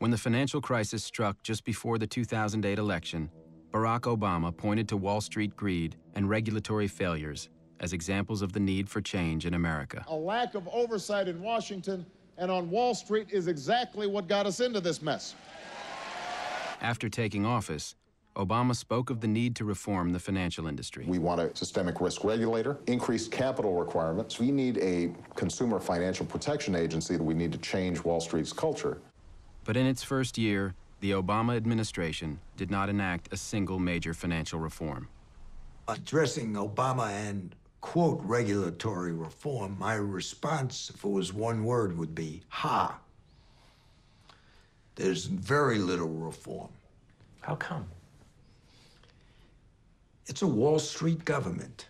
When the financial crisis struck just before the 2008 election, Barack Obama pointed to Wall Street greed and regulatory failures as examples of the need for change in America. A lack of oversight in Washington and on Wall Street is exactly what got us into this mess. After taking office, Obama spoke of the need to reform the financial industry. We want a systemic risk regulator, increased capital requirements. We need a consumer financial protection agency that we need to change Wall Street's culture. But in its first year, the Obama administration did not enact a single major financial reform. Addressing Obama and, quote, regulatory reform, my response, if it was one word, would be ha. There's very little reform. How come? It's a Wall Street government.